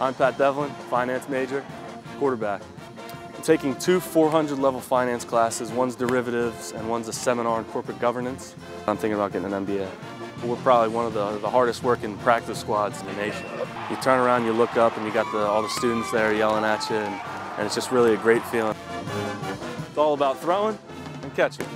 I'm Pat Devlin, finance major, quarterback. I'm taking two 400 level finance classes. One's derivatives and one's a seminar on corporate governance. I'm thinking about getting an MBA. We're probably one of the, the hardest working practice squads in the nation. You turn around, you look up, and you got the, all the students there yelling at you, and, and it's just really a great feeling. It's all about throwing and catching.